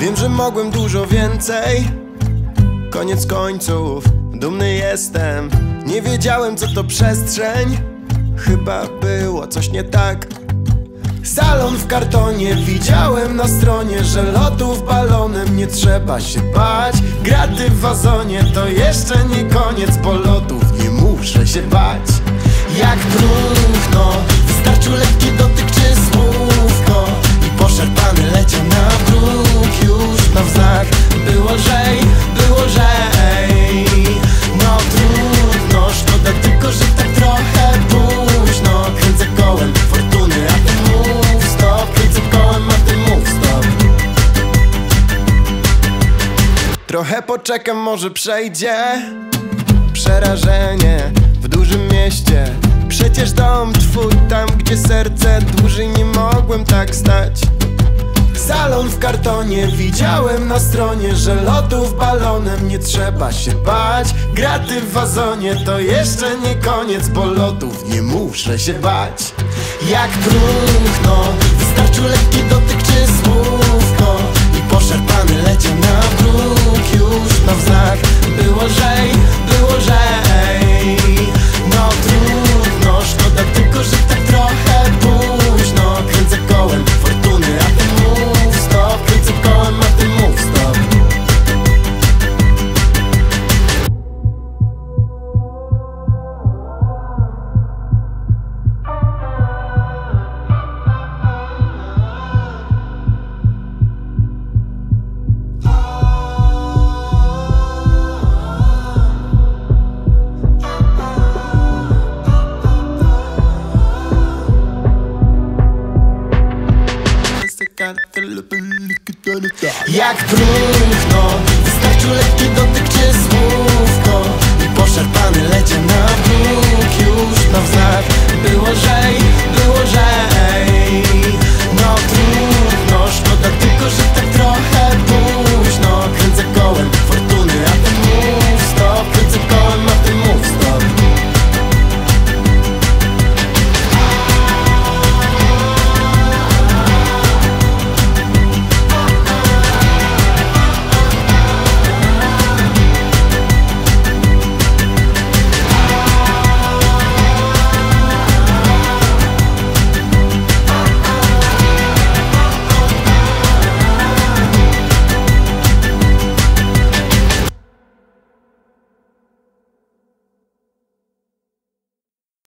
Wiem, że mogłem dużo więcej. Koniec końców, dumny jestem. Nie wiedziałem co to przestrzeń. Chyba było coś nie tak. Salon w kartonie, widziałem na stronie Że lotów balonem nie trzeba się bać. Graty w wazonie to jeszcze nie koniec Polotów nie muszę się bać. Jak próchno, wystarczył lekki Trochę poczekam, może przejdzie. Przerażenie w dużym mieście. Przecież dom twój tam, gdzie serce Dłużej nie mogłem tak stać. Salon w kartonie, widziałem na stronie Że lotów balonem nie trzeba się bać. Graty w wazonie to jeszcze nie koniec Bo lotów nie muszę się bać. Jak próchno, wystarczył lekki dotyk czy słówko Jak próchno, wystarczył lekki dotyk czy słówko